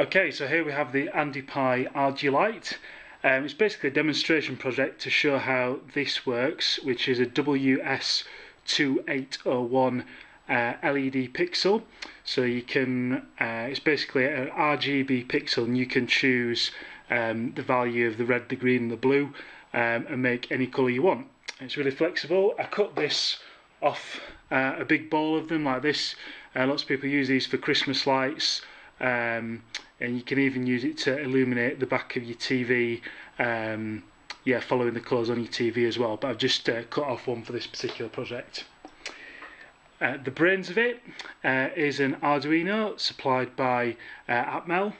Okay, so here we have the AndyPi RG. Um, it's basically a demonstration project to show how this works, which is a WS2801 uh, LED pixel. So you can, uh, it's basically an RGB pixel, and you can choose um, the value of the red, the green, and the blue, um, and make any colour you want. It's really flexible. I cut this off uh, a big ball of them like this. Uh, lots of people use these for Christmas lights. Um, and you can even use it to illuminate the back of your TV um, yeah following the colours on your TV as well. But I've just uh, cut off one for this particular project. Uh, the brains of it uh, is an Arduino supplied by uh, Atmel.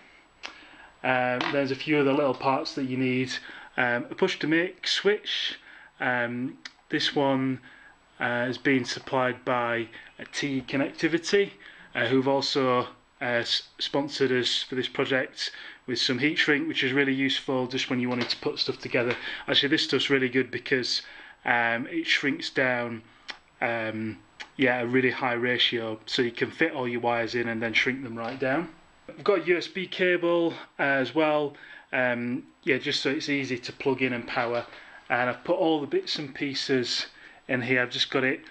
Um, there's a few other little parts that you need. Um, a push to make switch. Um, this one uh, is being supplied by TE Connectivity uh, who've also uh, sponsored us for this project with some heat shrink, which is really useful just when you wanted to put stuff together. Actually, this stuff's really good because um, it shrinks down. Um, yeah, a really high ratio, so you can fit all your wires in and then shrink them right down. I've got a USB cable uh, as well. Um, yeah, just so it's easy to plug in and power. And I've put all the bits and pieces in here. I've just got it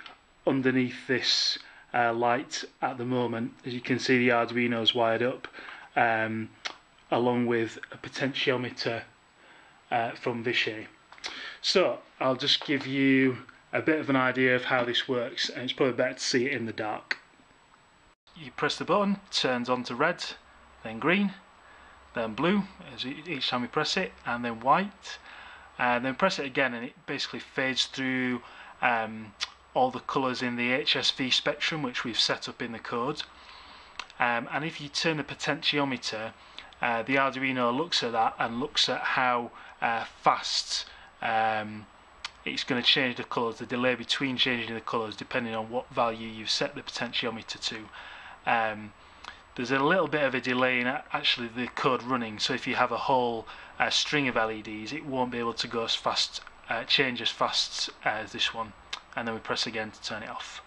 underneath this uh, light at the moment. As you can see, the Arduino is wired up um, along with a potentiometer uh, from Vishay. So I'll just give you a bit of an idea of how this works, and it's probably better to see it in the dark. You press the button, turns on to red, then green, then blue as each time you press it, and then white, and then press it again, and it basically fades through um, all the colours in the HSV spectrum which we've set up in the code um, and if you turn the potentiometer uh, the Arduino looks at that and looks at how uh, fast um, it's going to change the colours, the delay between changing the colours depending on what value you've set the potentiometer to. Um, there's a little bit of a delay in actually the code running so if you have a whole uh, string of LEDs it won't be able to go as fast, uh, change as fast as this one and then we press again to turn it off.